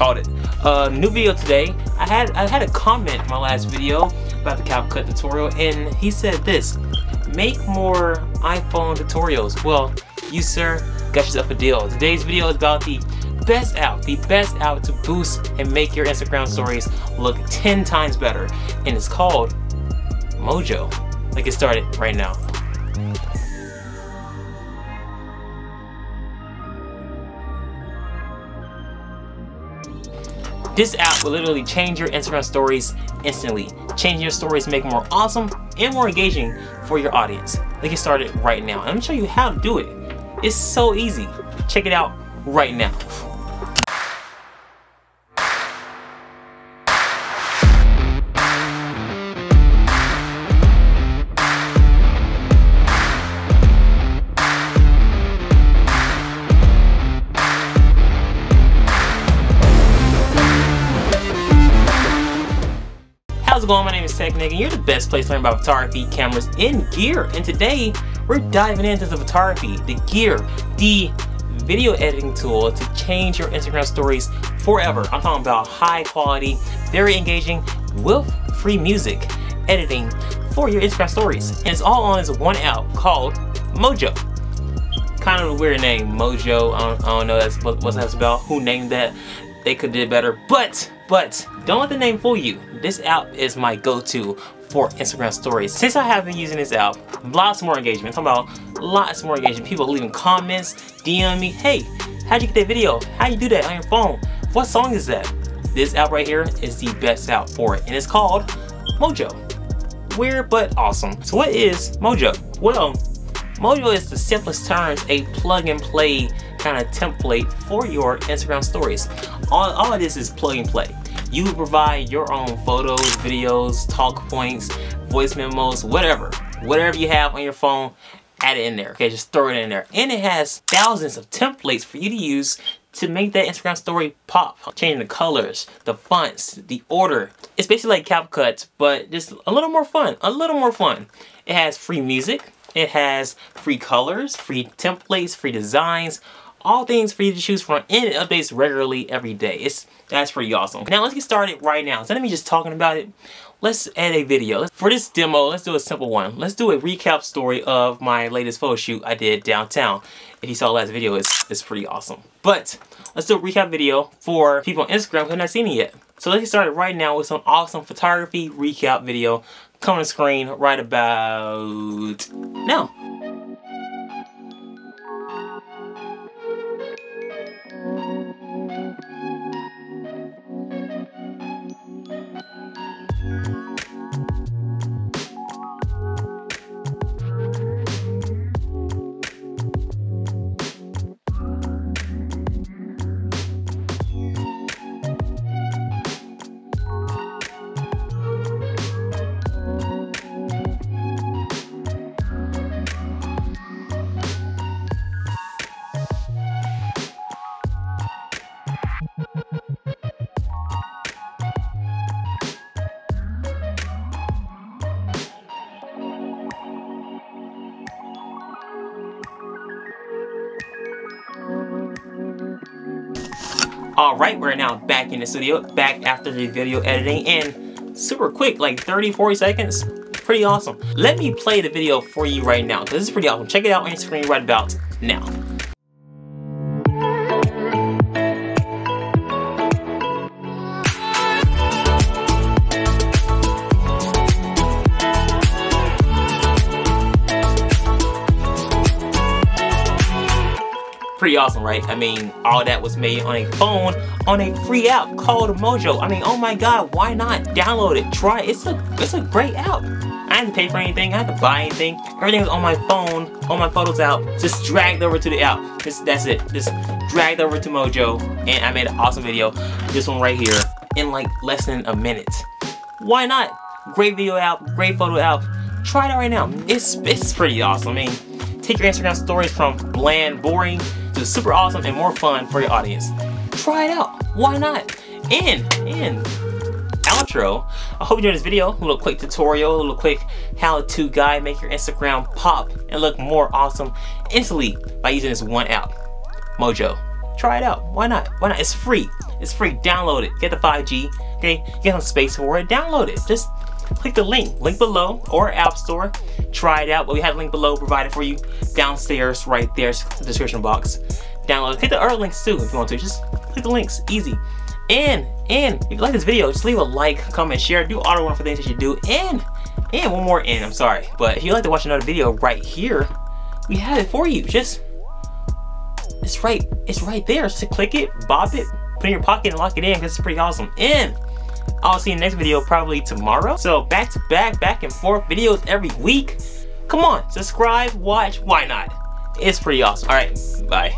called it. Uh, new video today. I had I had a comment in my last video about the CapCut tutorial, and he said this: make more iPhone tutorials. Well, you sir, got yourself a deal. Today's video is about the best out, the best out to boost and make your Instagram stories look 10 times better. And it's called Mojo. Let's get started right now. This app will literally change your Instagram stories instantly. Change your stories make more awesome and more engaging for your audience. Let's get started right now. I'm gonna show you how to do it. It's so easy. Check it out right now. How's it going? My name is Tech Nick and you're the best place to learn about photography, cameras, and gear. And today, we're diving into the photography, the gear, the video editing tool to change your Instagram stories forever. I'm talking about high quality, very engaging, with free music editing for your Instagram stories. And it's all on this one app called Mojo. Kind of a weird name, Mojo. I don't, I don't know that's what, what that's about. Who named that? They could did better. But, but, don't let the name fool you. This app is my go-to for Instagram stories. Since I have been using this app, lots more engagement. I'm talking about lots more engagement. People leaving comments, DM me, hey, how'd you get that video? How'd you do that on your phone? What song is that? This app right here is the best app for it, and it's called Mojo. Weird, but awesome. So what is Mojo? Well, Mojo is the simplest terms a plug and play kind of template for your Instagram stories. All, all of this is plug and play. You provide your own photos, videos, talk points, voice memos, whatever. Whatever you have on your phone, add it in there. Okay, just throw it in there. And it has thousands of templates for you to use to make that Instagram story pop. Changing the colors, the fonts, the order. It's basically like CapCut, but just a little more fun, a little more fun. It has free music, it has free colors, free templates, free designs, all things for you to choose from and it updates regularly every day. It's That's pretty awesome. Now let's get started right now. Instead of me just talking about it, let's add a video. For this demo, let's do a simple one. Let's do a recap story of my latest photo shoot I did downtown. If you saw the last video, it's, it's pretty awesome. But let's do a recap video for people on Instagram who have not seen it yet. So let's get started right now with some awesome photography recap video coming on screen right about now. Alright, we're now back in the studio, back after the video editing, and super quick, like 30, 40 seconds. Pretty awesome. Let me play the video for you right now, this is pretty awesome. Check it out on your screen right about now. Pretty awesome, right? I mean, all that was made on a phone on a free app called Mojo. I mean, oh my god, why not? Download it, try it. It's a, it's a great app. I didn't pay for anything, I had to buy anything. Everything was on my phone, on my photos app, just dragged over to the app. Just, that's it, just dragged over to Mojo, and I made an awesome video. This one right here, in like less than a minute. Why not? Great video app, great photo app. Try it out right now. It's, it's pretty awesome. I mean, take your Instagram stories from bland, boring, super awesome and more fun for your audience. Try it out. Why not? And, and, outro. I hope you enjoyed this video. A little quick tutorial, a little quick how-to guide, make your Instagram pop and look more awesome instantly by using this one app, Mojo. Try it out. Why not? Why not? It's free. It's free. Download it. Get the 5G. Okay, get some space for it. Download it. Just click the link, link below, or App Store. Try it out. But we have a link below provided for you downstairs, right there, the description box. Download. Click the other links too if you want to. Just click the links. Easy. And and if you like this video, just leave a like, comment, share, do all the wonderful things that you do. And and one more and I'm sorry, but if you'd like to watch another video right here, we have it for you. Just it's right, it's right there. Just click it, bop it, put it in your pocket and lock it in because it's pretty awesome. And I'll see you next video probably tomorrow. So back to back, back and forth videos every week. Come on, subscribe, watch, why not? It's pretty awesome. All right, bye.